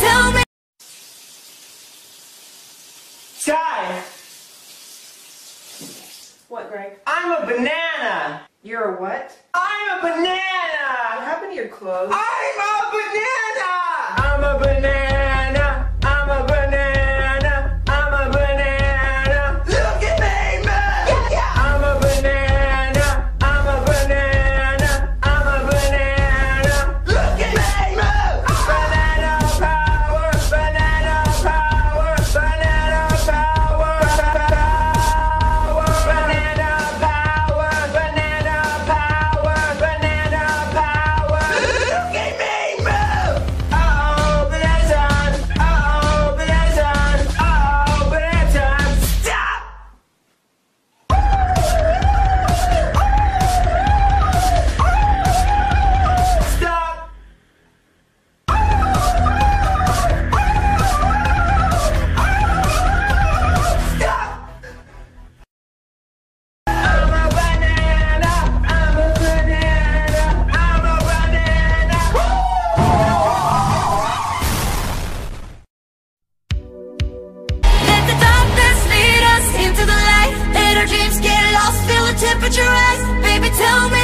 tell me. What, Greg? I'm a banana. You're a what? I'm a banana. What happened to your clothes? I'm a banana. The temperature rise. Baby, tell me.